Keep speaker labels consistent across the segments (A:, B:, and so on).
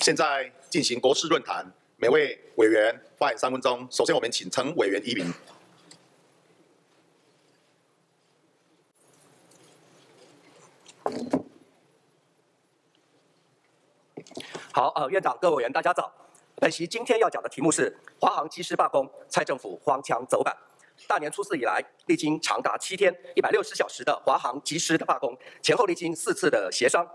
A: 现在进行国事论坛，每位委员发言三分钟。首先，我们请陈委员一名。
B: 好，呃，院长、各位委员，大家早。本席今天要讲的题目是华航机师罢工，蔡政府荒腔走板。大年初四以来，历经长达七天、一百六十小时的华航机师的罢工，前后历经四次的协商，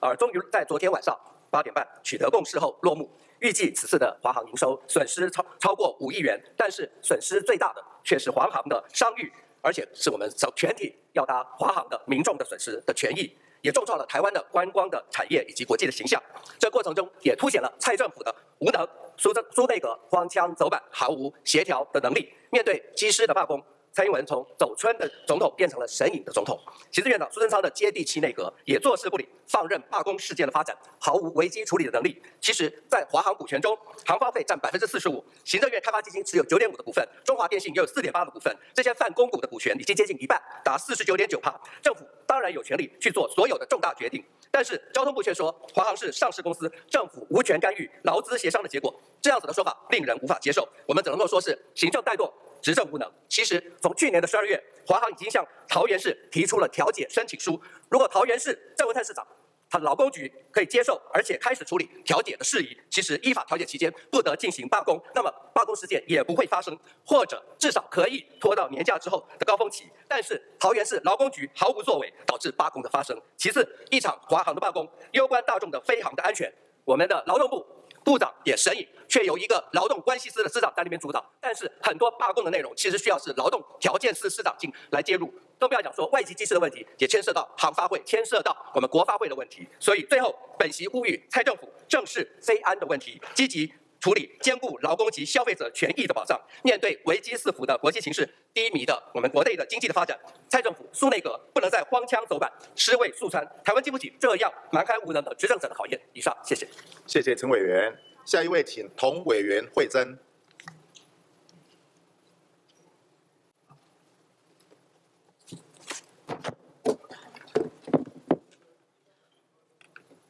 B: 而终于在昨天晚上八点半取得共识后落幕。预计此次的华航营收损失超超过五亿元，但是损失最大的却是华航的商誉，而且是我们全体要搭华航的民众的损失的权益，也重创了台湾的观光的产业以及国际的形象。这过程中也凸显了蔡政府的无能，苏政苏内阁荒腔走板，毫无协调的能力。面对机师的罢工。蔡英文从走春的总统变成了神隐的总统，行政院长苏贞昌的接地气内阁也坐视不理，放任罢工事件的发展，毫无危机处理的能力。其实，在华航股权中，航方费占百分之四十五，行政院开发基金持有九点五的股份，中华电信也有四点八的股份，这些泛公股的股权已经接近一半，达四十九点九帕。政府当然有权利去做所有的重大决定，但是交通部却说华航是上市公司，政府无权干预劳资协商的结果。这样子的说法令人无法接受，我们只能够说是行政怠惰。执政无能。其实从去年的十二月，华航已经向桃园市提出了调解申请书。如果桃园市郑文灿市长，他劳工局可以接受，而且开始处理调解的事宜，其实依法调解期间不得进行罢工，那么罢工事件也不会发生，或者至少可以拖到年假之后的高峰期。但是桃园市劳工局毫无作为，导致罢工的发生。其次，一场华航的罢工攸关大众的飞航的安全，我们的劳动部。部长也神隐，却由一个劳动关系司的司长在那边主导。但是很多罢工的内容，其实需要是劳动条件司司长进来介入。都不要讲说外籍技师的问题，也牵涉到行发会，牵涉到我们国发会的问题。所以最后，本席呼吁蔡政府正视 C 安的问题，积极处理兼顾劳工及消费者权益的保障。面对危机四伏的国际形势，低迷的我们国内的经济的发展，蔡政府苏内阁不能再荒腔走板，尸位素餐。台湾经不起这样蛮开无能的执政者的考验。以上，谢谢。
A: 谢谢陈委员。下一位，请同委员惠珍。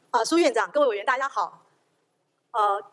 C: 啊，苏院长，各位委员，大家好。呃，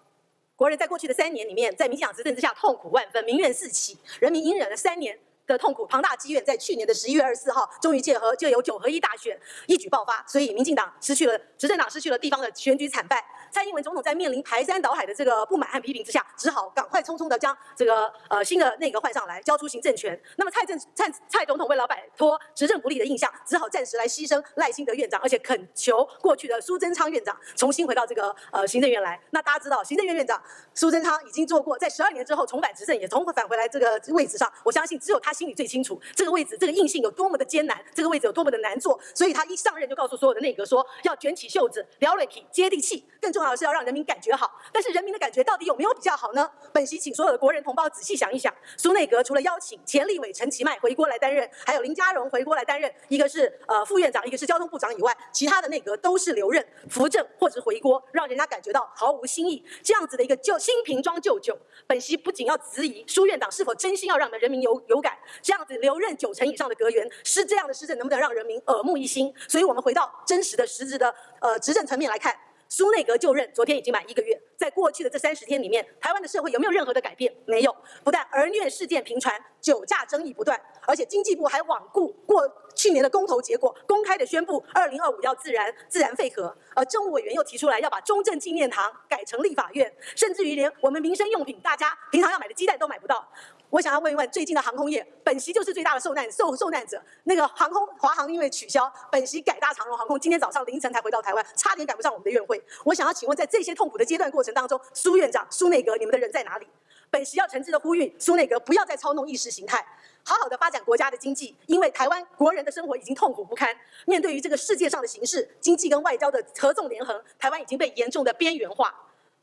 C: 国人在过去的三年里面，在民进党执政之下痛苦万分，民怨四起，人民隐忍了三年。的痛苦，庞大积怨，在去年的十一月二十四号，终于结合就有九合一大选一举爆发，所以民进党失去了执政党失去了地方的选举惨败。蔡英文总统在面临排山倒海的这个不满和批评之下，只好赶快匆匆的将这个呃新的内阁换上来，交出行政权。那么蔡政蔡蔡总统为了摆脱执政不利的印象，只好暂时来牺牲赖清德院长，而且恳求过去的苏贞昌院长重新回到这个呃行政院来。那大家知道，行政院院长苏贞昌已经做过，在十二年之后重返执政，也重返回来这个位置上。我相信只有他心里最清楚，这个位置这个硬性有多么的艰难，这个位置有多么的难做。所以他一上任就告诉所有的内阁说，要卷起袖子，撩了皮，接地气。更重要的是要让人民感觉好，但是人民的感觉到底有没有比较好呢？本席请所有的国人同胞仔细想一想，苏内阁除了邀请前立委陈其迈回国来担任，还有林佳荣回国来担任，一个是呃副院长，一个是交通部长以外，其他的内阁都是留任、扶正或者回国，让人家感觉到毫无新意。这样子的一个旧新瓶装旧酒，本席不仅要质疑苏院长是否真心要让人民有有感，这样子留任九成以上的阁员是这样的施政，能不能让人民耳目一新？所以我们回到真实的实质的呃执政层面来看。苏内阁就任，昨天已经满一个月。在过去的这三十天里面，台湾的社会有没有任何的改变？没有。不但儿虐事件频传，酒驾争议不断，而且经济部还罔顾过去年的公投结果，公开的宣布二零二五要自然自然废核。而政务委员又提出来要把中正纪念堂改成立法院，甚至于连我们民生用品，大家平常要买的鸡蛋都买不到。我想要问一问，最近的航空业，本席就是最大的受难受受难者。那个航空华航因为取消，本席改搭长荣航空，今天早上凌晨才回到台湾，差点赶不上我们的院会。我想要请问，在这些痛苦的阶段过程当中，苏院长、苏内阁，你们的人在哪里？本席要诚挚的呼吁苏内阁，不要再操弄意识形态，好好的发展国家的经济，因为台湾国人的生活已经痛苦不堪。面对于这个世界上的形势，经济跟外交的合纵连横，台湾已经被严重的边缘化。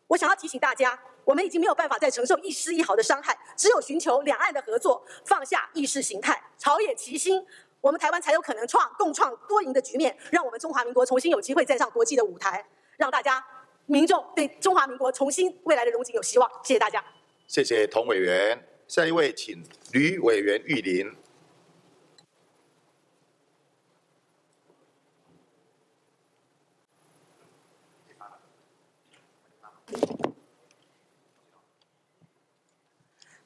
C: 我想要提醒大家。我们已经没有办法再承受一丝一毫的伤害，只有寻求两岸的合作，放下意识形态，朝野齐心，我们台湾才有可能创共创多赢的局面，让我们中华民国重新有机会站上国际的舞台，让大家民众对中华民国重新未来的荣景有希望。谢谢大家。
A: 谢谢童委员，下一位请吕委员玉林。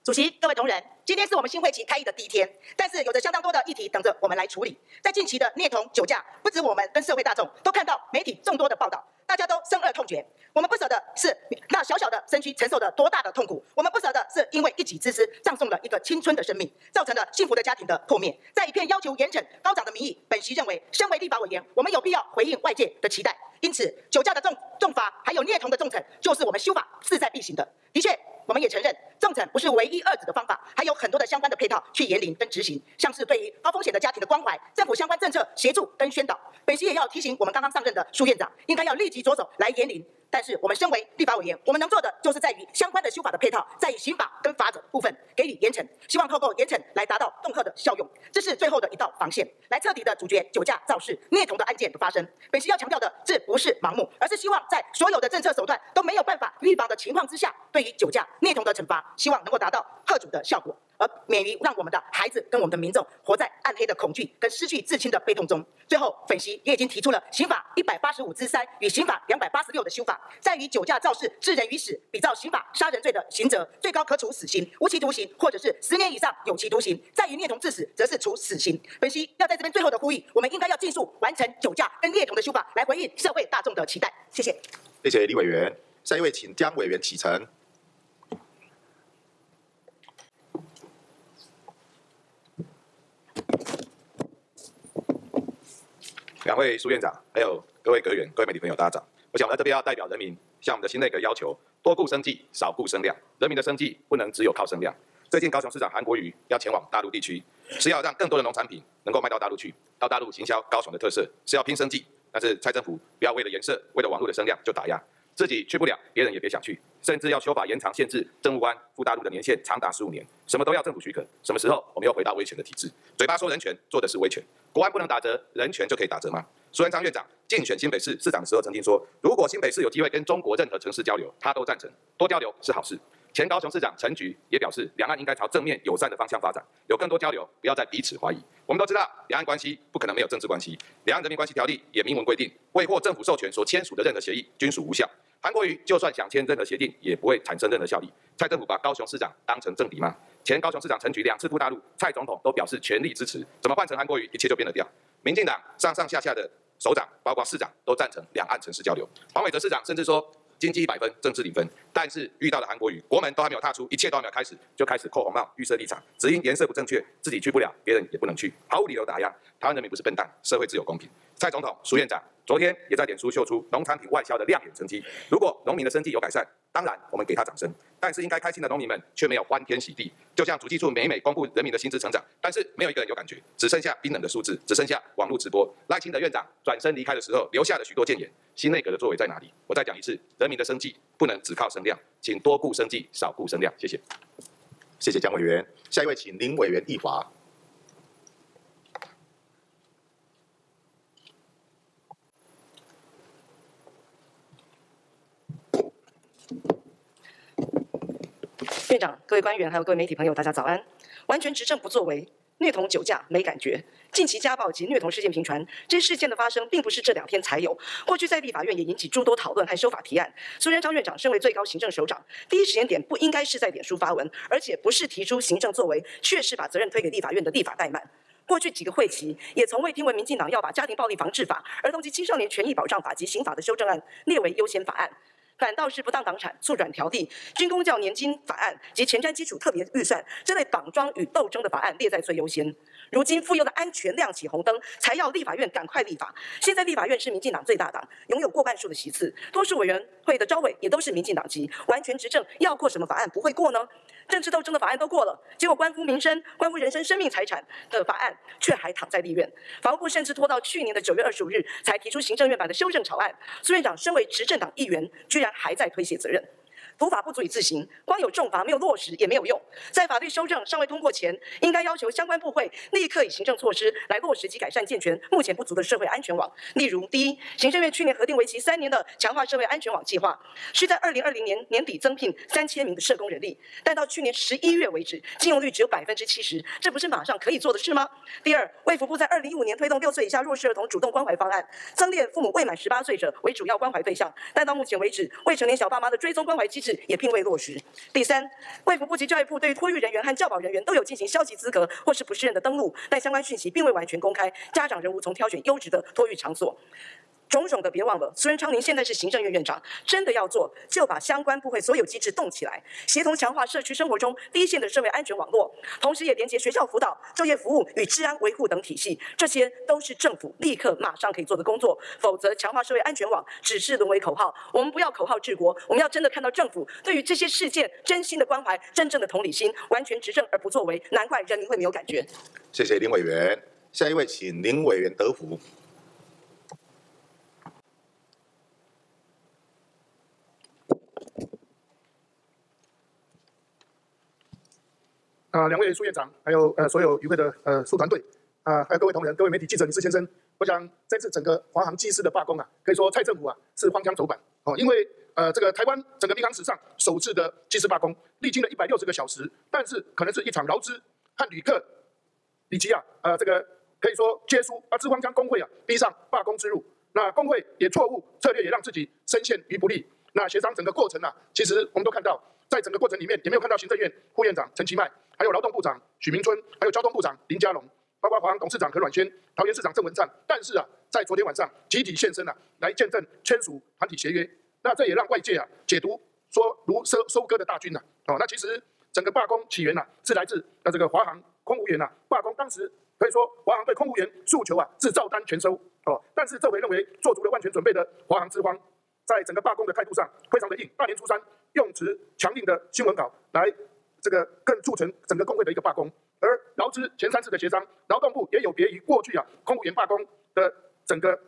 D: 主席各位同仁今天是我们新会期开业的第一天但是有着相当多的议题等着我们来处理。在近期的虐童酒驾不止我们跟社会大众都看到媒体众多的报道。大家都深恶痛绝。我们不舍的是那小小的身躯承受着多大的痛苦，我们不舍的是因为一己之私葬送了一个青春的生命，造成了幸福的家庭的破灭。在一片要求严惩高涨的民意，本席认为，身为立法委员，我们有必要回应外界的期待。因此，酒驾的重重罚，还有虐童的重惩，就是我们修法势在必行的。的确。我们也承认，重惩不是唯一遏止的方法，还有很多的相关的配套去严领跟执行，像是对于高风险的家庭的关怀，政府相关政策协助跟宣导。本席也要提醒我们刚刚上任的苏院长，应该要立即着手来严领。但是我们身为立法委员，我们能做的就是在于相关的修法的配套，在于刑法跟法者部分给予严惩，希望透过严惩来达到恫吓的效用，这是最后的一道防线，来彻底的阻绝酒驾肇事、虐童的案件的发生。本席要强调的，这不是盲目，而是希望在所有的政策手段都没有办法预防的情况之下，对于酒驾、虐童的惩罚，希望能够达到吓阻的效果。而免于让我们的孩子跟我们的民众活在暗黑的恐惧跟失去至亲的悲痛中。最后，本席也已经提出了刑法一百八十五之三与刑法两百八十六的修法，在于酒驾肇事致人于死，比照刑法杀人罪的刑责，最高可处死刑、无期徒刑或者是十年以上有期徒刑；在于虐童致死，则是处死刑。本席要在这边最后的呼吁，我们应该要尽速完成酒驾跟虐童的修法，来回应社会大众的期待。谢谢。
A: 谢谢李委员。下一位，请江委员启程。
E: 两位苏院长，还有各位阁员、各位媒体朋友，大家早！我想我在这边要代表人民，向我们的新内阁要求，多顾生计，少顾生量。人民的生计不能只有靠生量。最近高雄市长韩国瑜要前往大陆地区，是要让更多的农产品能够卖到大陆去，到大陆行销高雄的特色，是要拼生计。但是蔡政府不要为了颜色，为了网络的声量就打压。自己去不了，别人也别想去，甚至要修法延长限制政务官赴大陆的年限长达十五年，什么都要政府许可。什么时候我们又回到威权的体制？嘴巴说人权，做的是威权。国安不能打折，人权就可以打折吗？苏文昌院长竞选新北市市长的时候曾经说，如果新北市有机会跟中国任何城市交流，他都赞成，多交流是好事。前高雄市长陈菊也表示，两岸应该朝正面友善的方向发展，有更多交流，不要再彼此怀疑。我们都知道，两岸关系不可能没有政治关系，两岸人民关系条例也明文规定，未获政府授权所签署的任何协议均属无效。韩国瑜就算想签任何协定，也不会产生任何效力。蔡政府把高雄市长当成政敌吗？前高雄市长陈菊两次赴大陆，蔡总统都表示全力支持，怎么换成韩国瑜，一切就变了调？民进党上上下下的首长，包括市长，都赞成两岸城市交流。黄伟哲市长甚至说。经济一百分，政治零分，但是遇到了韩国瑜，国门都还没有踏出，一切都还没有开始，就开始扣红帽，预设立场，只因颜色不正确，自己去不了，别人也不能去，毫无理由打压。台湾人民不是笨蛋，社会自有公平。蔡总统、苏院长昨天也在脸书秀出农产品外销的亮眼成绩。如果农民的生计有改善，当然我们给他掌声。但是应该开心的农民们却没有欢天喜地，就像主计处每每公布人民的薪资成长，但是没有一个人有感觉，只剩下冰冷的数字，只剩下网络直播。赖清德院长转身离开的时候，留下了许多谏言。新内阁的作为在哪里？我再讲一次，人民的生计不能只靠声量，请多顾生计，少顾声量。谢谢。
A: 谢谢江委员。下一位，请林委员易华。
F: 院长、各位官员，还有各位媒体朋友，大家早安。完全执政不作为，虐童酒驾没感觉。近期家暴及虐童事件频传，这些事件的发生并不是这两天才有，过去在立法院也引起诸多讨论和修法提案。苏贞昌院长身为最高行政首长，第一时间点不应该是在脸书发文，而且不是提出行政作为，却是把责任推给立法院的立法怠慢。过去几个会期也从未听闻民进党要把家庭暴力防治法、儿童及青少年权益保障法及刑法的修正案列为优先法案。反倒是不当党产、促转条例、军工教年金法案及前瞻基础特别预算这类绑桩与斗争的法案列在最优先。如今妇幼的安全亮起红灯，才要立法院赶快立法。现在立法院是民进党最大党，拥有过半数的席次，多数委员会的招委也都是民进党籍，完全执政，要过什么法案不会过呢？政治斗争的法案都过了，结果关乎民生、关乎人身、生命财产的法案却还躺在立院。法务部甚至拖到去年的九月二十五日才提出行政院版的修正草案。苏院长身为执政党议员，居然还在推卸责任。普法不足以自行，光有重罚没有落实也没有用。在法律修正尚未通过前，应该要求相关部会立刻以行政措施来落实及改善健全目前不足的社会安全网。例如，第一，行政院去年核定为期三年的强化社会安全网计划，需在二零二零年年底增聘三千名的社工人力，但到去年十一月为止，进用率只有百分之七十，这不是马上可以做的事吗？第二，卫福部在二零一五年推动六岁以下弱势儿童主动关怀方案，增列父母未满十八岁者为主要关怀对象，但到目前为止，未成年小爸妈的追踪关怀机制。也并未落实。第三，卫福部及教育部对于托育人员和教保人员都有进行消极资格或是不适任的登录，但相关讯息并未完全公开，家长仍无从挑选优质的托育场所。种种的别忘了，苏贞昌您现在是行政院院长，真的要做，就把相关部会所有机制动起来，协同强化社区生活中第一线的社会安全网络，同时也连接学校辅导、就业服务与治安维护等体系，这些都是政府立刻马上可以做的工作。否则，强化社会安全网只是沦为口号。我们不要口号治国，我们要真的看到政府对于这些事件真心的关怀、真正的同理心，完全执政而不作为，难怪人民会没有感觉。
A: 谢谢林委员。下一位，请林委员德福。
G: 啊，两位苏院长，还有呃所有与会的呃苏团队，啊，还有各位同仁、各位媒体记者、女士先生，我想这次整个华航机师的罢工啊，可以说蔡政府啊是荒腔走板哦，因为呃这个台湾整个民航史上首次的机师罢工，历经了一百六十个小时，但是可能是一场劳资和旅客以及啊呃这个可以说接书啊资方将工会啊逼上罢工之路，那工会也错误策略，也让自己深陷于不利。那协商整个过程啊，其实我们都看到，在整个过程里面也没有看到行政院副院长陈其迈。还有劳动部长许明春，还有交通部长林佳龙，包括华航董事长何阮轩、桃园市长郑文灿。但是啊，在昨天晚上集体现身啊，来见证签署团体协约。那这也让外界啊解读说如收收割的大军呐。哦，那其实整个罢工起源呐，是来自那这个华航空务员呐罢工。当时可以说华航对空务员诉求啊是照单全收。哦，但是这回认为做足了万全准备的华航之荒，在整个罢工的态度上非常的硬。大年初三用词强硬的新闻稿来。这个更促成整个工会的一个罢工，而劳资前三次的协商，劳动部也有别于过去啊空务员罢工的整个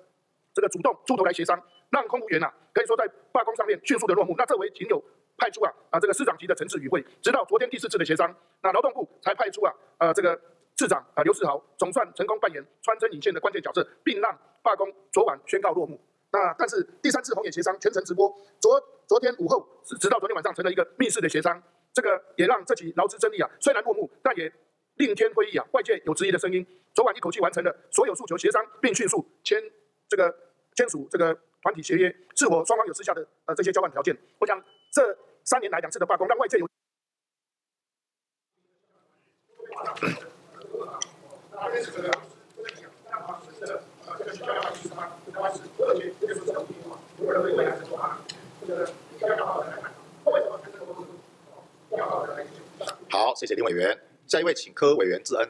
G: 这个主动出头来协商，让空务员呐可以说在罢工上面迅速的落幕。那这回仅有派出啊啊这个市长级的层次与会，直到昨天第四次的协商，那劳动部才派出啊呃这个市长啊刘世豪，总算成功扮演穿针引线的关键角色，并让罢工昨晚宣告落幕。那但是第三次红眼协商全程直播，昨昨天午后直直到昨天晚上成了一个密室的协商。这个也让这起劳资争议啊，虽然落幕，但也令天会议啊，外界有质疑的声音。昨晚一口气完成了所有诉求协商，并迅速签这个签署这个团体协约，是否双方有私下的呃这些交换条件？我想这三年来两次的罢工，让外界有。
A: 好，谢谢丁委员。下一位，请柯委员致恩。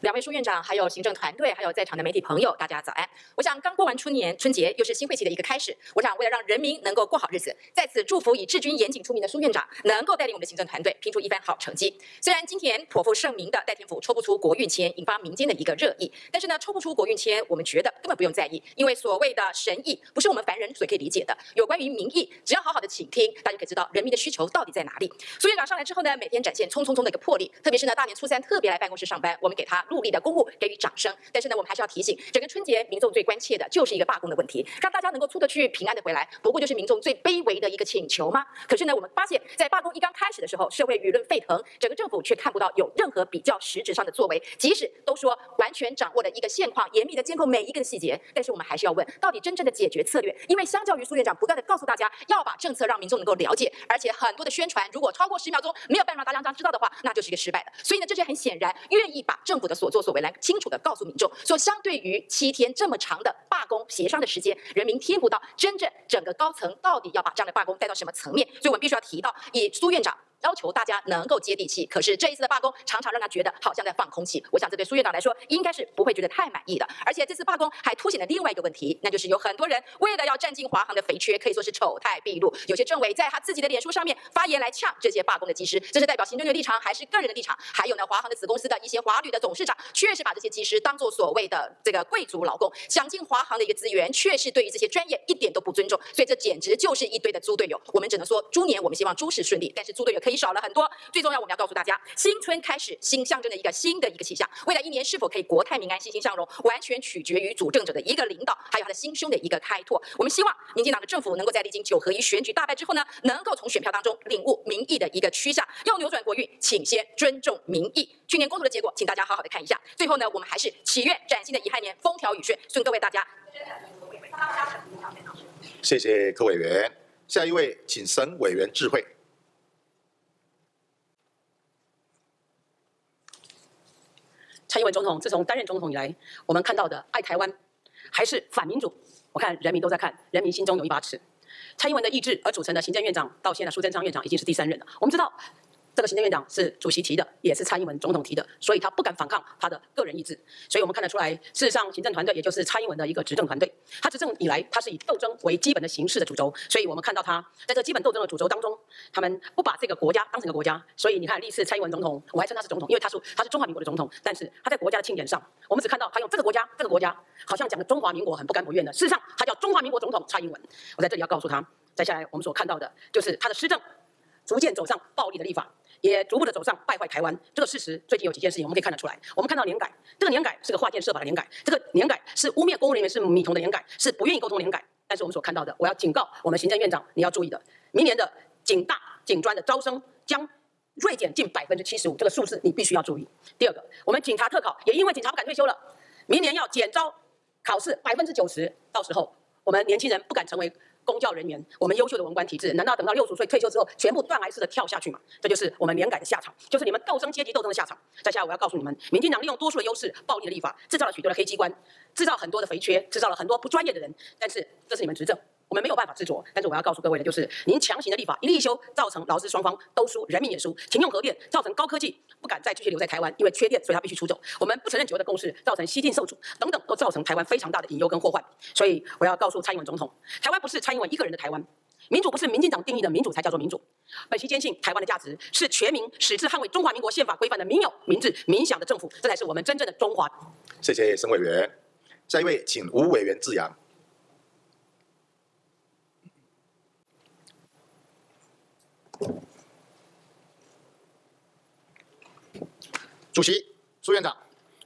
H: 两位苏院长，还有行政团队，还有在场的媒体朋友，大家早安。我想刚过完春年，春节又是新会期的一个开始。我想为了让人民能够过好日子，在此祝福以治军严谨出名的苏院长，能够带领我们的行政团队拼出一番好成绩。虽然今天颇负盛名的戴天府抽不出国运签，引发民间的一个热议，但是呢，抽不出国运签，我们觉得根本不用在意，因为所谓的神意不是我们凡人所可以理解的。有关于民意，只要好好的倾听，大家可以知道人民的需求到底在哪里。苏院长上来之后呢，每天展现冲冲冲的一个魄力，特别是呢大年初三特别来办公室上班，我们给他努力的公务给。掌声。但是呢，我们还是要提醒，整个春节民众最关切的就是一个罢工的问题，让大家能够出得去、平安的回来，不过就是民众最卑微的一个请求吗？可是呢，我们发现，在罢工一刚开始的时候，社会舆论沸腾，整个政府却看不到有任何比较实质上的作为。即使都说完全掌握了一个现况，严密的监控每一个细节，但是我们还是要问，到底真正的解决策略？因为相较于苏院长不断的告诉大家要把政策让民众能够了解，而且很多的宣传如果超过十秒钟没有办法让大家知道的话，那就是一个失败的。所以呢，这些很显然愿意把政府的所作所为来清楚的告诉民众。说相对于七天这么长的罢工协商的时间，人民听不到真正整个高层到底要把这样的罢工带到什么层面，所以我们必须要提到，以苏院长。要求大家能够接地气，可是这一次的罢工常常让他觉得好像在放空气。我想这对苏院长来说应该是不会觉得太满意的。而且这次罢工还凸显了另外一个问题，那就是有很多人为了要占尽华航的肥缺，可以说是丑态毕露。有些政委在他自己的脸书上面发言来呛这些罢工的技师，这是代表行政院立场还是个人的立场？还有呢，华航的子公司的一些华旅的董事长，确实把这些技师当做所谓的这个贵族劳工，想尽华航的一个资源，确实对于这些专业一点都不尊重。所以这简直就是一堆的猪队友。我们只能说猪年我们希望诸事顺利，但是猪队友可以。可以少了很多。最重要，我们要告诉大家，新春开始，新象征的一个新的一个气象。未来一年是否可以国泰民安、欣欣向荣，完全取决于主政者的一个领导，还有他的心胸的一个开拓。我们希望民进党的政府能够在历经九合一选举大败之后呢，能够从选票当中领悟民意的一个趋向，要扭转国运，请先尊重民意。去年公投的结果，请大家好好的看一下。最后呢，我们还是祈愿崭新的乙亥年风调雨顺，送各位大家。
A: 谢谢柯委员。下一位，请沈委员智慧。
I: 蔡英文总统自从担任总统以来，我们看到的爱台湾还是反民主，我看人民都在看，人民心中有一把尺。蔡英文的意志而组成的行政院长，到现在苏贞昌院长已经是第三任了。我们知道。这个行政院长是主席提的，也是蔡英文总统提的，所以他不敢反抗他的个人意志。所以我们看得出来，事实上行政团队也就是蔡英文的一个执政团队，他执政以来，他是以斗争为基本的形式的主轴。所以我们看到他在这基本斗争的主轴当中，他们不把这个国家当成一个国家。所以你看历次蔡英文总统，我还称他是总统，因为他说他是中华民国的总统，但是他在国家的庆典上，我们只看到他用这个国家这个国家，好像讲的中华民国很不甘不愿的。事实上，他叫中华民国总统蔡英文。我在这里要告诉他，再下来我们所看到的就是他的施政逐渐走上暴力的立法。也逐步的走上败坏台湾这个事实。最近有几件事情我们可以看得出来。我们看到年改，这个年改是个划建设法的年改，这个年改是污蔑公务人员是米同的年改，是不愿意沟通年改。但是我们所看到的，我要警告我们行政院长，你要注意的，明年的警大、警专的招生将锐减近百分之七十五，这个数字你必须要注意。第二个，我们警察特考也因为警察不敢退休了，明年要减招考试百分之九十，到时候我们年轻人不敢成为。公教人员，我们优秀的文官体制，难道等到六十岁退休之后，全部断崖式的跳下去吗？这就是我们连改的下场，就是你们斗争阶级斗争的下场。在下，我要告诉你们，民进党利用多数的优势，暴力的立法，制造了许多的黑机关，制造很多的肥缺，制造了很多不专业的人。但是，这是你们执政。我们没有办法执着，但是我要告诉各位的，就是您强行的立法一立修，造成劳资双方都输，人民也输。停用核电，造成高科技不敢再继续留在台湾，因为缺电，所以他必须出走。我们不承认九二的共识，造成西进受阻，等等，都造成台湾非常大的隐忧跟祸患。所以我要告诉蔡英文总统，台湾不是蔡英文一个人的台湾，民主不是民进党定义的民主才叫做民主。本席坚信，台湾的价值是全民矢志捍卫中华民国宪法规范的民有、民治、民享的政府，这才是我们真正的中华。
A: 谢谢沈委员。下一位，请吴委员致阳。
J: 主席、苏院长、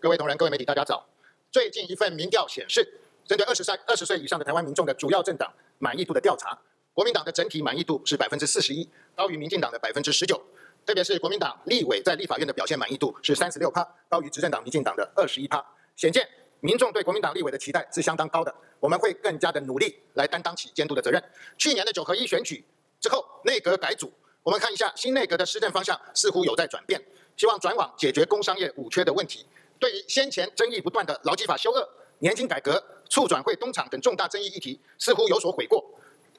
J: 各位同仁、各位媒体，大家早。最近一份民调显示，针对二十三、二十岁以上的台湾民众的主要政党满意度的调查，国民党的整体满意度是百分之四十一，高于民进党的百分之十九。特别是国民党立委在立法院的表现满意度是三十六趴，高于执政党民进党的二十一趴。显见民众对国民党立委的期待是相当高的，我们会更加的努力来担当起监督的责任。去年的九合一选举之后，内阁改组，我们看一下新内阁的施政方向似乎有在转变。希望转往解决工商业五缺的问题。对于先前争议不断的劳基法修恶、年金改革、促转会东厂等重大争议议题，似乎有所悔过。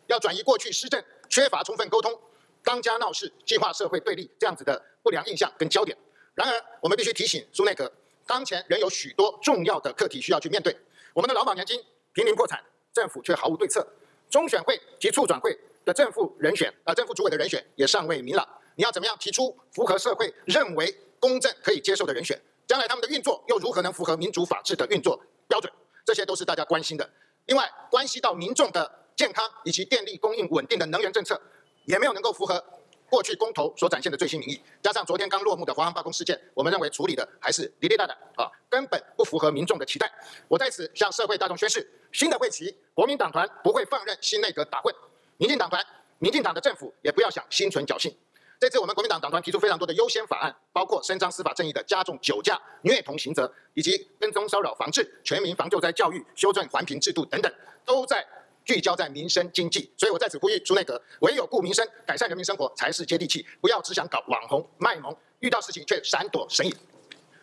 J: 要转移过去施政缺乏充分沟通、当家闹事、计划社会对立这样子的不良印象跟焦点。然而，我们必须提醒苏内阁，当前仍有许多重要的课题需要去面对。我们的劳保年金濒临破产，政府却毫无对策。中选会及促转会的正副人选啊，正副主委的人选也尚未明朗。你要怎么样提出符合社会认为公正可以接受的人选？将来他们的运作又如何能符合民主法治的运作标准？这些都是大家关心的。另外，关系到民众的健康以及电力供应稳定的能源政策，也没有能够符合过去公投所展现的最新民意。加上昨天刚落幕的华航罢工事件，我们认为处理的还是滴滴答答啊，根本不符合民众的期待。我在此向社会大众宣誓：新的会期，国民党团不会放任新内阁打混；民进党团、民进党的政府也不要想心存侥幸。这次我们国民党党团提出非常多的优先法案，包括伸张司法正义的加重酒驾、虐童刑责，以及跟踪骚扰防治、全民防救灾教育、修正环评制度等等，都在聚焦在民生经济。所以我在此呼吁朱内阁，唯有顾民生、改善人民生活才是接地气，不要只想搞网红卖萌，遇到事情却闪躲神隐。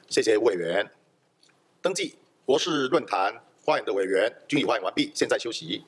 A: 谢谢委员。登记国事论坛发言的委员均已发言完毕，现在休息。